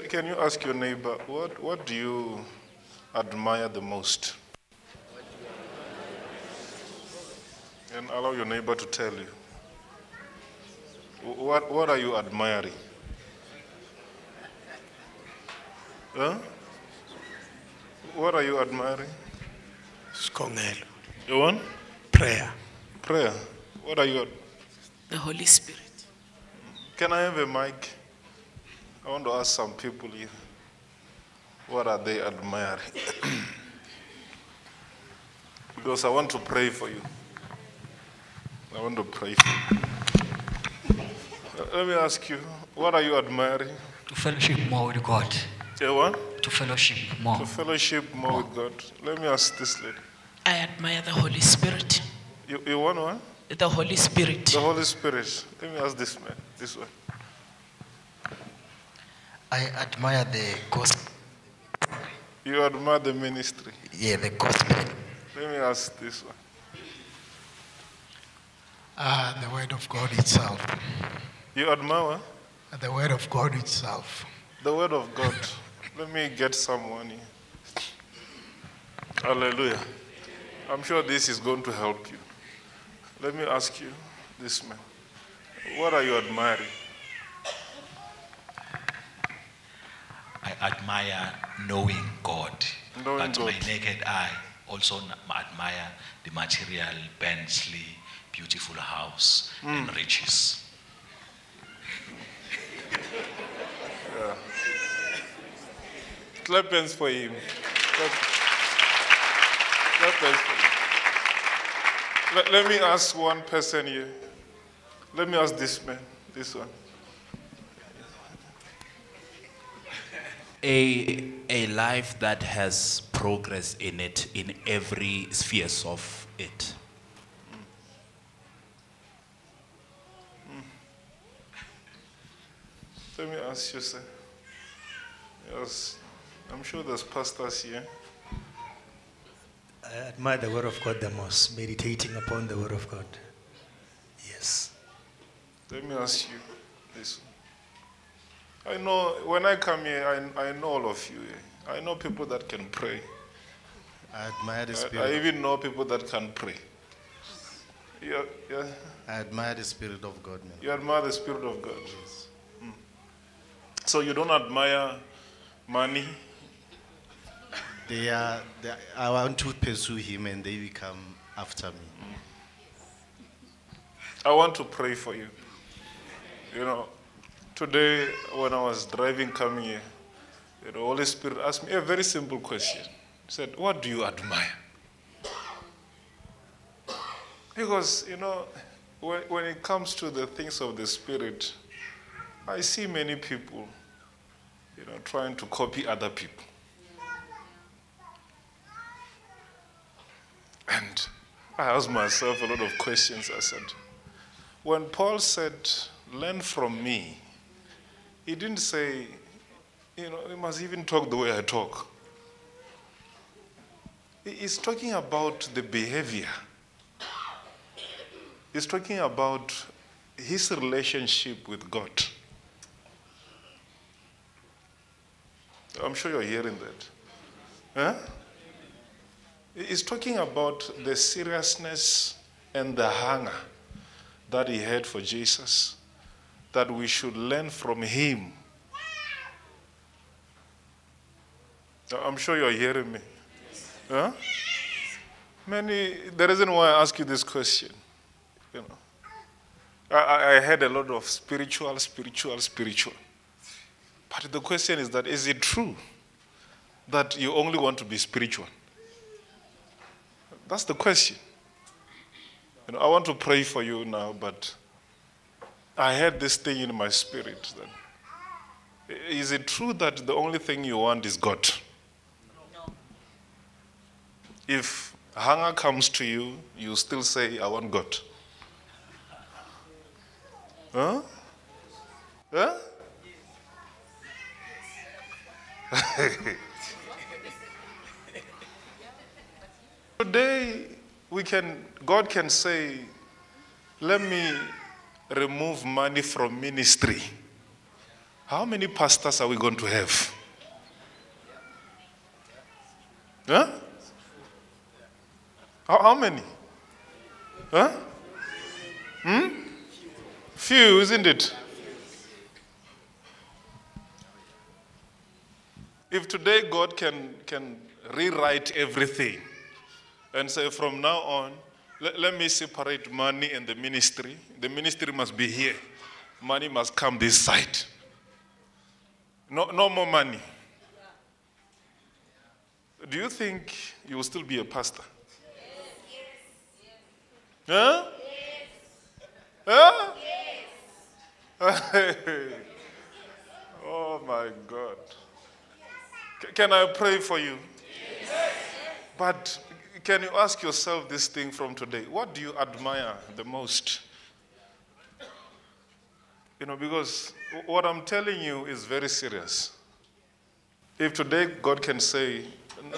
Can, can you ask your neighbor, what, what do you admire the most? And allow your neighbor to tell you. What, what are you admiring? Huh? What are you admiring? Skongelo. You want? Prayer. Prayer. What are you? The Holy Spirit. Can I have a mic? I want to ask some people here. What are they admiring? because I want to pray for you. I want to pray for you. Let me ask you, what are you admiring? To fellowship more with God. You want To fellowship more. to fellowship more with God. Let me ask this lady. I admire the Holy Spirit. You, you want one? The Holy Spirit. The Holy Spirit. Let me ask this man, this one. I admire the gospel. You admire the ministry. Yeah, the gospel. Let me ask this one. Ah, the word of God itself. You admire? The word of God itself. The word of God. Let me get someone here. Hallelujah. I'm sure this is going to help you. Let me ask you, this man. What are you admiring? Admire knowing God, Knowing but my naked eye also admire the material, Bentley, beautiful house, Hmm. and riches. Clap hands for him. Clap, clap hands for him. Let, let me ask one person here. Let me ask this man, this one. A, a life that has progress in it in every spheres of it. Hmm. Let me ask you, sir. Yes, I'm sure there's pastors here. I admire the word of God the most, meditating upon the word of God. Yes. Let me ask you this. I know when I come here, I, I know all of you. I know people that can pray. I admire the I, I even know people that can pray. Yeah, yeah. I admire the spirit of God, man. You admire the Spirit of God. Mm. So you don't admire money? They are, they are- I want to pursue him and they will come after me. I want to pray for you. You know, today when I was driving coming here, the Holy Spirit asked me a very simple question. He said, What do you admire? Because, you know, when, when it comes to the things of the Spirit, I see many people, you know, trying to copy other people. And I asked myself a lot of questions. I said, when Paul said, learn from me, he didn't say, you know, you must even talk the way I talk. He's talking about the behavior. He's talking about his relationship with God. I'm sure you're hearing that. Huh? He's talking about the seriousness and the hunger that he had for Jesus, that we should learn from him. Uh, I'm sure you're hearing me. Huh? Many, the reason why I ask you this question, you know, I- I, had a lot of spiritual, spiritual, spiritual. But the question is that is it true that you only want to be spiritual? That's the question. You know, I want to pray for you now, but I had this thing in my spirit. That, is it true that the only thing you want is God? If hunger comes to you, you still say, I want God. Huh? Huh? Today, we can, God can say, let me remove money from ministry. how many pastors are we going to have? Huh? How, how many? Huh? Hmm? Few, isn't it? If today God can, can rewrite everything and say, from now on, let, let me separate money and the ministry. The ministry must be here. Money must come this side. No, no more money. Do you think you will still be a pastor? Yes. Huh? Huh? oh my God. Can I pray for you? But can you ask yourself this thing from today? What do you admire the most? You know, because what I'm telling you is very serious. If today God can say,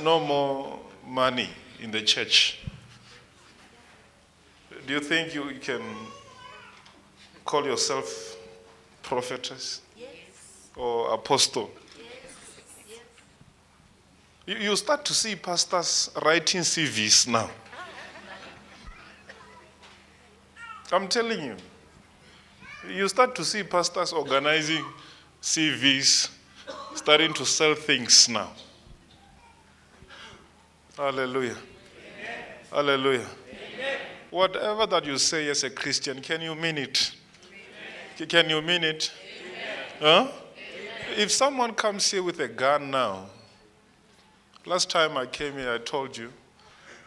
no more money in the church, do you think you can call yourself prophetess or apostle? You, you start to see pastors writing CVs now. I'm telling you. You start to see pastors organizing CVs, starting to sell things now. Hallelujah. Hallelujah. Whatever that you say as a Christian, can you mean it? Can you mean it? Huh? If someone comes here with a gun now, last time I came here, I told you,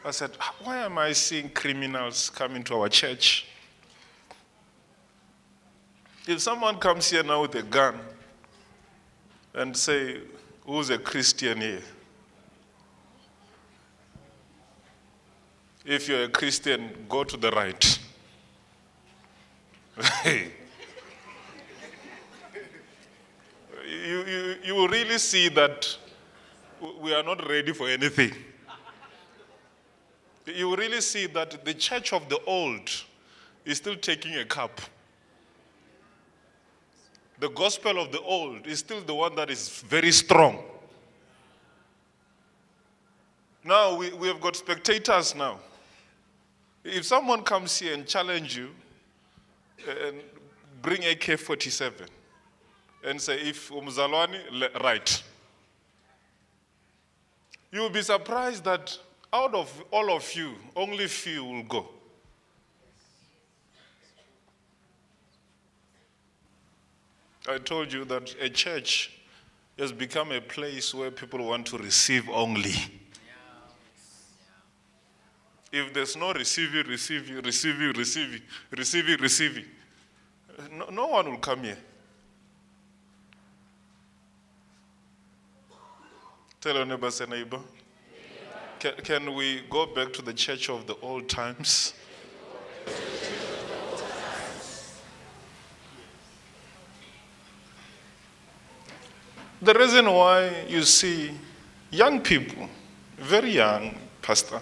I said, why am I seeing criminals coming to our church? If someone comes here now with a gun and say, who's a Christian here? If you're a Christian, go to the right. Hey. you, you, you will really see that we are not ready for anything. You really see that the church of the old is still taking a cup. The gospel of the old is still the one that is very strong. Now we, we have got spectators now. If someone comes here and challenge you and bring AK-47 and say, if umzalwani, right. You will be surprised that out of all of you, only few will go. I told you that a church has become a place where people want to receive only. If there's no receiving, receiving, receiving, receiving, receiving, receiving, no, no one will come here. Tell your neighbor, say neighbor. Can, can we go back to the church of the old times? The reason why you see young people, very young, Pastor,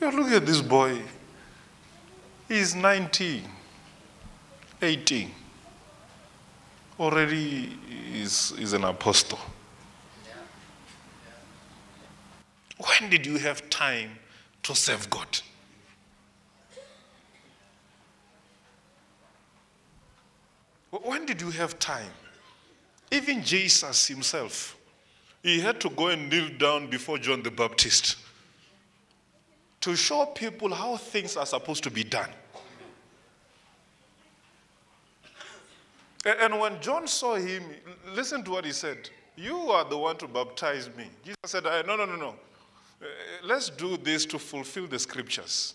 you look at this boy, he's 19, 18, already is, is an apostle. When did you have time to serve God? When did you have time? Even Jesus himself, he had to go and kneel down before John the Baptist to show people how things are supposed to be done. And when John saw him, listen to what he said. You are the one to baptize me. Jesus said, "Uh, No, no, no, no. Uh, Let's do this to fulfill the scriptures.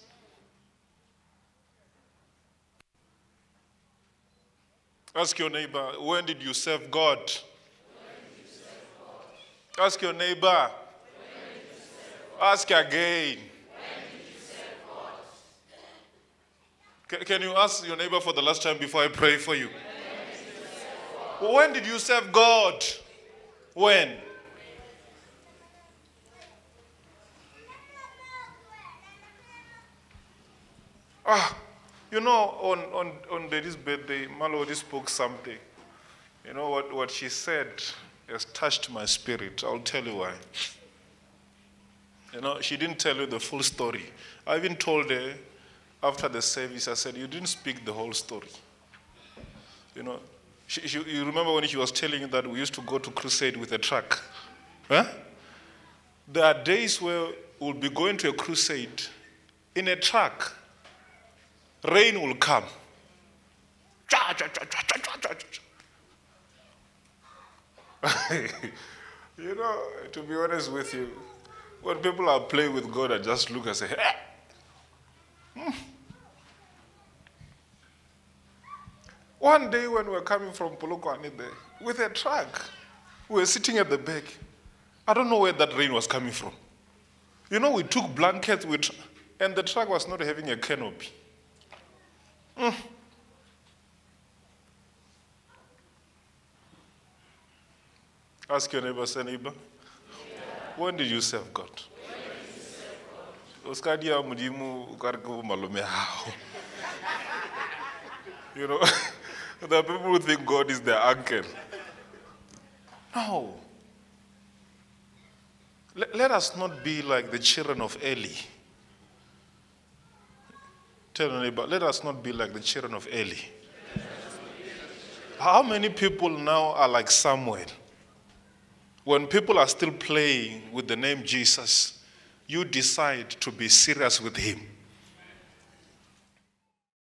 Ask your neighbor, when did you serve God? Ask your neighbor. Ask again. Ca- Can you ask your neighbor for the last time before I pray for you? When did you serve God? When? Ah, you know, on, on, on Daddy's birthday, Malodi spoke something. You know what, what she said has touched my spirit. I'll tell you why. You know, she didn't tell you the full story. I even told her after the service, I said, You didn't speak the whole story. You know, she, she, you remember when she was telling you that we used to go to crusade with a truck? Huh? There are days where we'll be going to a crusade in a truck. Rain will come. Cha, cha, cha, cha, cha, cha, cha, cha. you know, to be honest with you, when people are playing with God, I just look and say, hey. Hmm. One day when we were coming from Polokwane there, with a truck, we were sitting at the back. I don't know where that rain was coming from. You know, we took blankets, with, and the truck was not having a canopy. Hmm. Ask your neighbor, say neighbor. When did you serve God? O ska dia modimo o ka re ke bo malome hao. You know, there are people who think God is their uncle. No. Let, let us not be like the children of Eli. Tell your neighbor, let us not be like the children of Eli. How many people now are like Samuel? When people are still playing with the name Jesus, you decide to be serious with him.